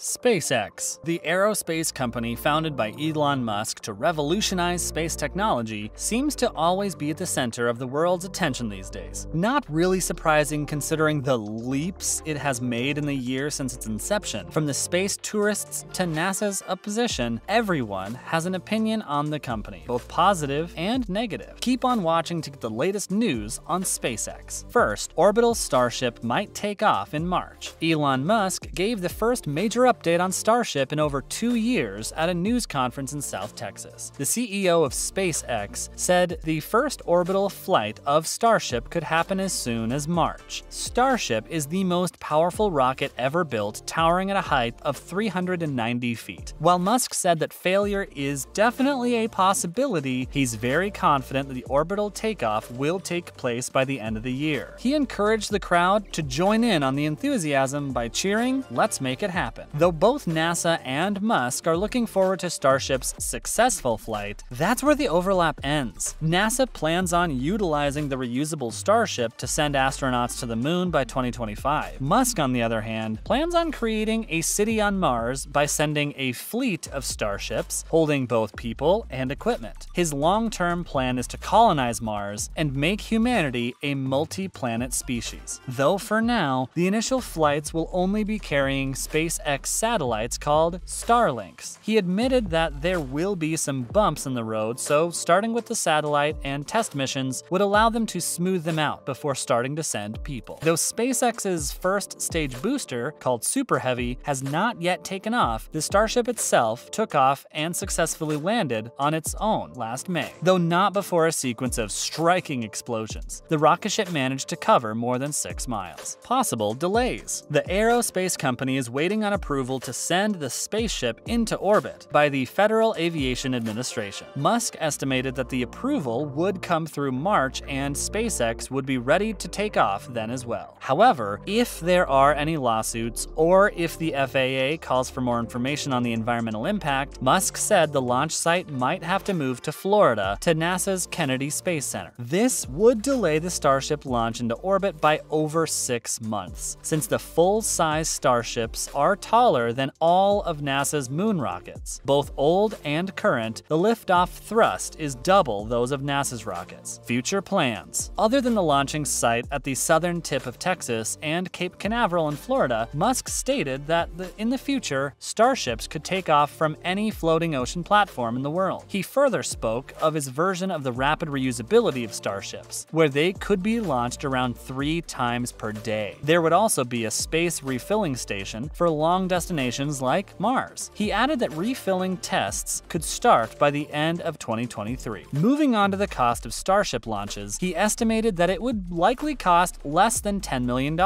SpaceX, the aerospace company founded by Elon Musk to revolutionize space technology, seems to always be at the center of the world's attention these days. Not really surprising considering the leaps it has made in the year since its inception. From the space tourists to NASA's opposition, everyone has an opinion on the company, both positive and negative. Keep on watching to get the latest news on SpaceX. First, orbital Starship might take off in March. Elon Musk gave the first major update on Starship in over two years at a news conference in South Texas. The CEO of SpaceX said the first orbital flight of Starship could happen as soon as March. Starship is the most powerful rocket ever built, towering at a height of 390 feet. While Musk said that failure is definitely a possibility, he's very confident that the orbital takeoff will take place by the end of the year. He encouraged the crowd to join in on the enthusiasm by cheering, Let's make it happen. Though both NASA and Musk are looking forward to Starship's successful flight, that's where the overlap ends. NASA plans on utilizing the reusable Starship to send astronauts to the moon by 2025. Musk, on the other hand, plans on creating a city on Mars by sending a fleet of starships holding both people and equipment. His long-term plan is to colonize Mars and make humanity a multi-planet species. Though for now, the initial flights will only be carrying SpaceX satellites called Starlinks. He admitted that there will be some bumps in the road, so starting with the satellite and test missions would allow them to smooth them out before starting to send people. Though SpaceX's first stage booster, called Super Heavy, has not yet taken off, the Starship itself took off and successfully landed on its own last May, though not before a sequence of striking explosions. The rocket ship managed to cover more than six miles. Possible delays. The aerospace company is waiting on approval to send the spaceship into orbit by the Federal Aviation Administration. Musk estimated that the approval would come through March and SpaceX would be ready to take off then as well. However, if there are any lawsuits or if the FAA calls for more information on the environmental impact, Musk said the launch site might have to move to Florida to NASA's Kennedy Space Center. This would delay the Starship launch into orbit by over six months, since the full-size Starships are taller than all of NASA's moon rockets. Both old and current, the liftoff thrust is double those of NASA's rockets. Future plans. Other than the launching site at the southern tip of Texas and Cape Canaveral in Florida, Musk stated that the, in the future, Starships could take off from any floating ocean platform in the world. He further spoke of his version of the rapid reusability of Starships, where they could be launched around three times per day. There would also be a space refilling station for long destinations like Mars. He added that refilling tests could start by the end of 2023. Moving on to the cost of Starship launches, he estimated that it would likely cost less than $10 million.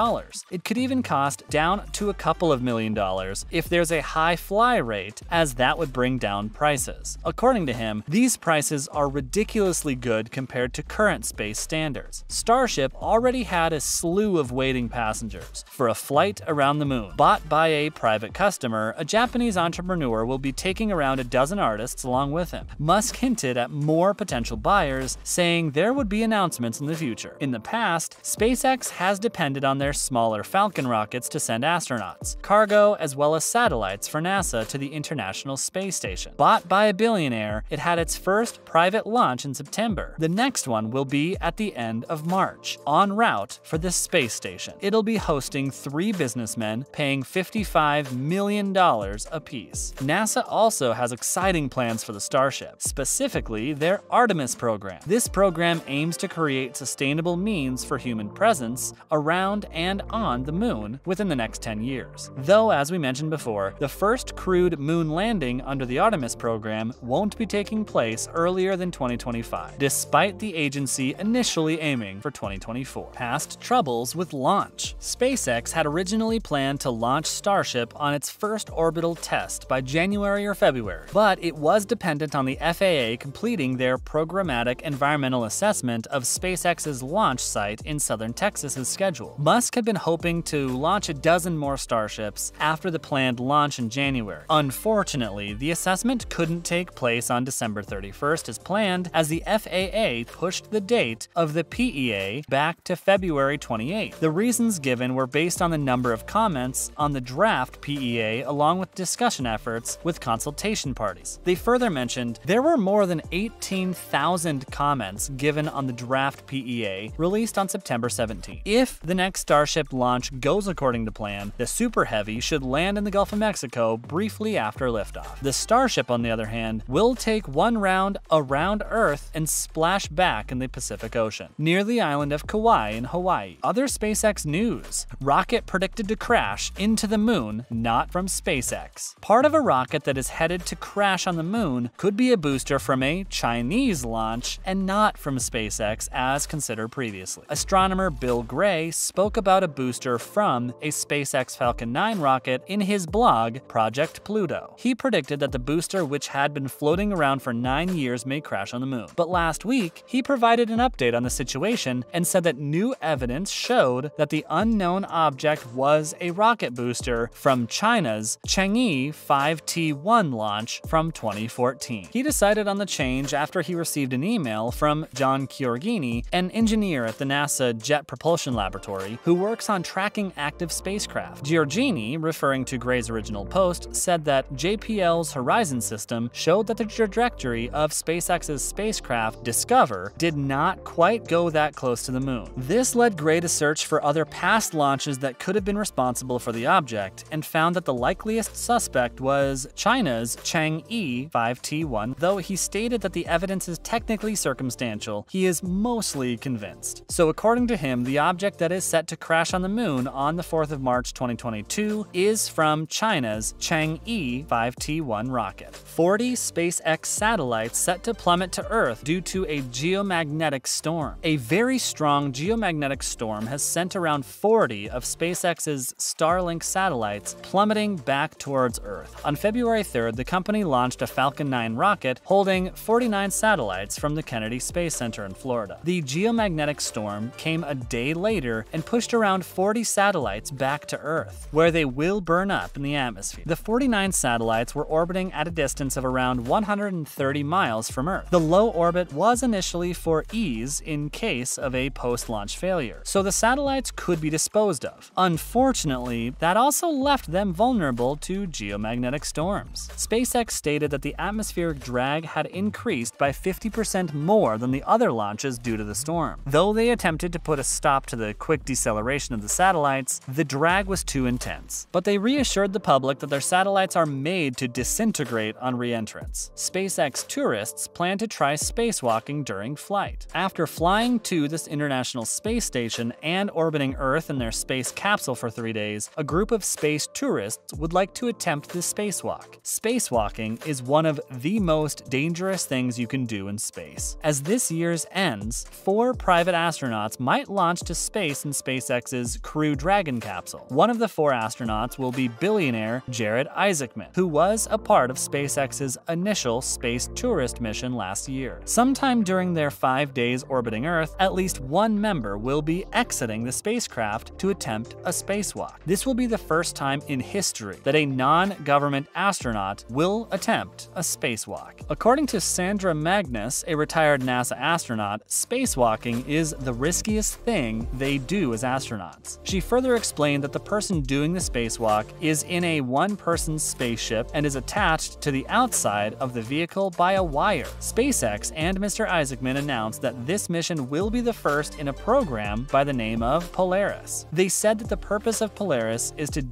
It could even cost down to a couple of million dollars if there's a high fly rate, as that would bring down prices. According to him, these prices are ridiculously good compared to current space standards. Starship already had a slew of waiting passengers for a flight around the moon. Bought by a private customer, a Japanese entrepreneur will be taking around a dozen artists along with him. Musk hinted at more potential buyers, saying there would be announcements in the future. In the past, SpaceX has depended on their smaller Falcon rockets to send astronauts, cargo, as well as satellites for NASA to the International Space Station. Bought by a billionaire, it had its first private launch in September. The next one will be at the end of March, en route for the space station. It'll be hosting three businessmen paying $55 million apiece. NASA also has exciting plans for the Starship, specifically their Artemis program. This program aims to create sustainable means for human presence around and on the moon within the next 10 years. Though, as we mentioned before, the first crewed moon landing under the Artemis program won't be taking place earlier than 2025, despite the agency initially aiming for 2024. Past troubles with launch. SpaceX had originally planned to launch Starship on its first orbital test by January or February, but it was dependent on the FAA completing their programmatic environmental assessment of SpaceX's launch site in southern Texas's schedule. Musk had been hoping to launch a dozen more Starships after the planned launch in January. Unfortunately, the assessment couldn't take place on December 31st as planned, as the FAA pushed the date of the PEA back to February 28. The reasons given were based on the number of comments on the draft PEA along with discussion efforts with consultation parties. They further mentioned there were more than 18,000 comments given on the draft PEA released on September 17. If the next Starship launch goes according to plan, the Super Heavy should land in the Gulf of Mexico briefly after liftoff. The Starship, on the other hand, will take one round around Earth and splash back in the Pacific Ocean, near the island of Kauai in Hawaii. Other SpaceX news rocket predicted to crash into the moon, not from SpaceX. Part of a rocket that is headed to crash on the moon could be a booster from a Chinese launch and not from SpaceX as considered previously. Astronomer Bill Gray spoke about a booster from a SpaceX Falcon 9 rocket in his blog, Project Pluto. He predicted that the booster, which had been floating around for nine years, may crash on the moon. But last week, he provided an update on the situation and said that new evidence showed that the unknown object was a rocket booster from China's Chang'e 5T1 launch from 2014. He decided on the change after he received an email from John Giorgini, an engineer at the NASA Jet Propulsion Laboratory who works on tracking active spacecraft. Giorgini, referring to Gray's original post, said that JPL's Horizon system showed that the trajectory of SpaceX's spacecraft DSCOVR did not quite go that close to the moon. This led Gray to search for other past launches that could have been responsible for the object and found that the likeliest suspect was China's Chang'e 5T1. Though he stated that the evidence is technically circumstantial, he is mostly convinced. So according to him, the object that is set to crash on the moon on the 4th of March 2022 is from China's Chang'e 5T1 rocket. 40 SpaceX satellites set to plummet to Earth due to a geomagnetic storm. A very strong geomagnetic storm has sent around 40 of SpaceX's Starlink satellites plummeting back towards Earth. On February 3rd, the company launched a Falcon 9 rocket holding 49 satellites from the Kennedy Space Center in Florida. The geomagnetic storm came a day later and pushed around 40 satellites back to Earth, where they will burn up in the atmosphere. The 49 satellites were orbiting at a distance of around 130 miles from Earth. The low orbit was initially for ease in case of a post-launch failure, so the satellites could be disposed of. Unfortunately, that also left them vulnerable to geomagnetic storms. SpaceX stated that the atmospheric drag had increased by 50% more than the other launches due to the storm. Though they attempted to put a stop to the quick deceleration of the satellites, the drag was too intense. But they reassured the public that their satellites are made to disintegrate on re-entrance. SpaceX tourists plan to try spacewalking during flight. After flying to this International Space Station and orbiting Earth in their space capsule for three days, a group of space tourists would like to attempt the spacewalk. Spacewalking is one of the most dangerous things you can do in space. As this year's ends, four private astronauts might launch to space in SpaceX's Crew Dragon capsule. One of the four astronauts will be billionaire Jared Isaacman, who was a part of SpaceX's initial space tourist mission last year. Sometime during their five days orbiting Earth, at least one member will be exiting the spacecraft to attempt a spacewalk. This will be the first time in history that a non-government astronaut will attempt a spacewalk. According to Sandra Magnus, a retired NASA astronaut, spacewalking is the riskiest thing they do as astronauts. She further explained that the person doing the spacewalk is in a one-person spaceship and is attached to the outside of the vehicle by a wire. SpaceX and Mr. Isaacman announced that this mission will be the first in a program by the name of Polaris. They said that the purpose of Polaris is to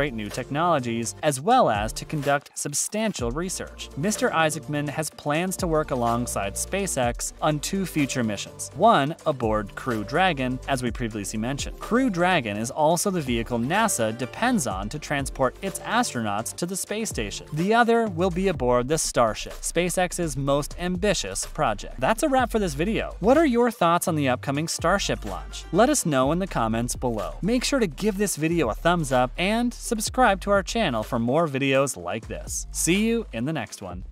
demonstrate new technologies as well as to conduct substantial research. Mr. Isaacman has plans to work alongside SpaceX on two future missions. One aboard Crew Dragon, as we previously mentioned. Crew Dragon is also the vehicle NASA depends on to transport its astronauts to the space station. The other will be aboard the Starship, SpaceX's most ambitious project. That's a wrap for this video. What are your thoughts on the upcoming Starship launch? Let us know in the comments below. Make sure to give this video a thumbs up and subscribe to our channel for more videos like this. See you in the next one.